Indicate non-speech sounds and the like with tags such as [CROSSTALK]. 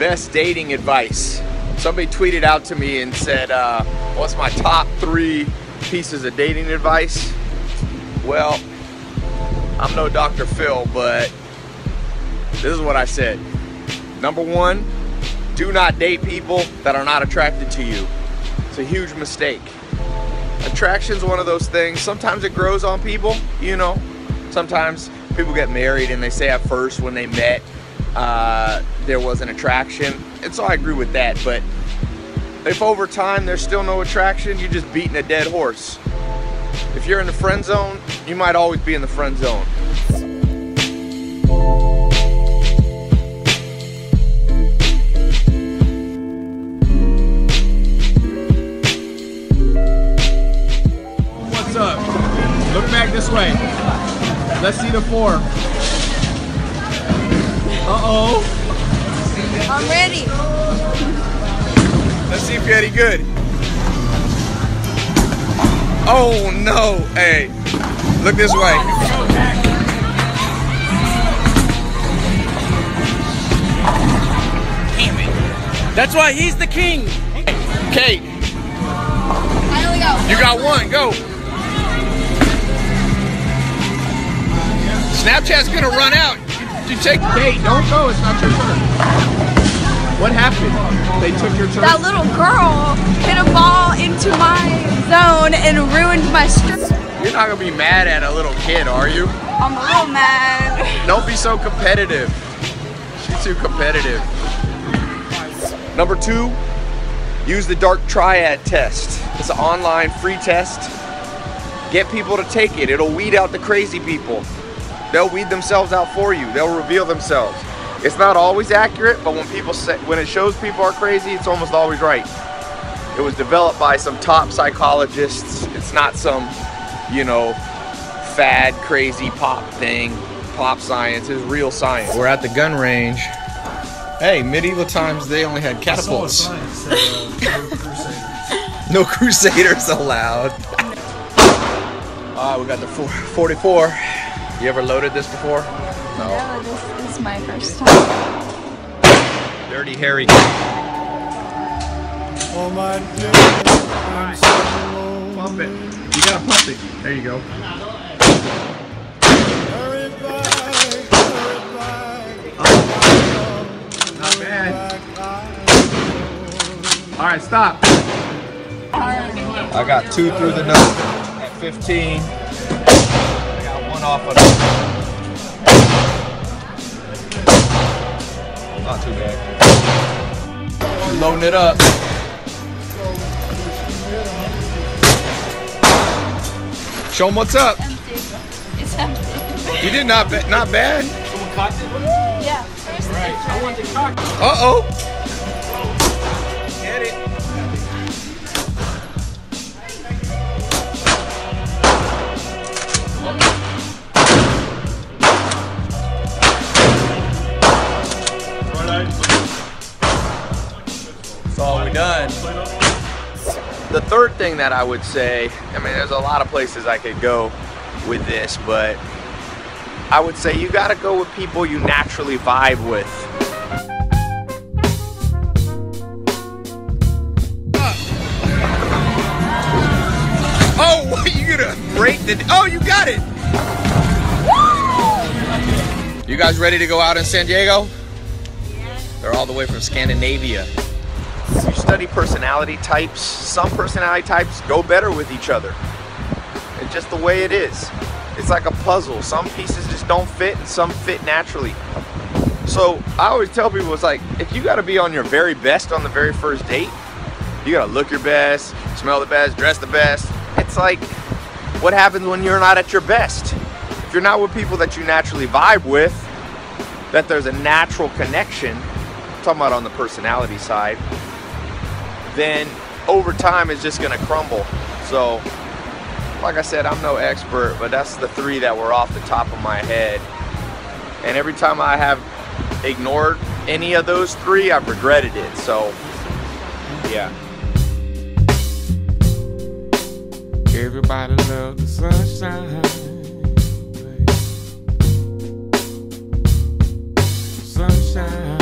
best dating advice. Somebody tweeted out to me and said, uh, what's my top three pieces of dating advice? Well, I'm no Dr. Phil, but this is what I said. Number one, do not date people that are not attracted to you. It's a huge mistake. Attraction's one of those things. Sometimes it grows on people, you know. Sometimes people get married and they say at first when they met uh, there was an attraction. And so I agree with that. But if over time there's still no attraction, you're just beating a dead horse. If you're in the friend zone, you might always be in the friend zone. What's up? Look back this way. Let's see the four. Uh-oh. I'm ready. Let's see if you're any good. Oh no, hey, look this way. That's why he's the king. Kate, I only got you got one, go. Snapchat's gonna run out. You take Kate, don't go, it's not your turn. What happened? They took your turn? That little girl hit a ball into my zone and ruined my strip. You're not gonna be mad at a little kid, are you? I'm a little mad. Don't be so competitive. She's too competitive. Number two, use the dark triad test. It's an online free test. Get people to take it. It'll weed out the crazy people. They'll weed themselves out for you. They'll reveal themselves. It's not always accurate, but when people say, when it shows people are crazy, it's almost always right. It was developed by some top psychologists. It's not some, you know, fad, crazy pop thing. Pop science is real science. We're at the gun range. Hey, medieval times they only had catapults. [LAUGHS] no crusaders allowed. Alright, we got the 44. You ever loaded this before? No. No, this is my first time. Dirty Harry. Oh my Pump it. You gotta pump it. There you go. Not bad. Alright, stop. I got two through the nose at 15. I got one off of the. Not too bad. Loading it up. Show them what's up. Empty. It's empty. You did not ba- not bad. Yeah. First Uh oh. Get The third thing that I would say, I mean, there's a lot of places I could go with this, but I would say you gotta go with people you naturally vibe with. Oh, [LAUGHS] oh what, you gonna break the? Oh, you got it. You guys ready to go out in San Diego? They're all the way from Scandinavia. Study personality types. Some personality types go better with each other. It's just the way it is. It's like a puzzle. Some pieces just don't fit and some fit naturally. So I always tell people it's like if you gotta be on your very best on the very first date, you gotta look your best, smell the best, dress the best. It's like what happens when you're not at your best? If you're not with people that you naturally vibe with, that there's a natural connection, I'm talking about on the personality side, then over time it's just gonna crumble. So like I said, I'm no expert, but that's the three that were off the top of my head. And every time I have ignored any of those three, I've regretted it. So, yeah. Everybody love the sunshine. Sunshine.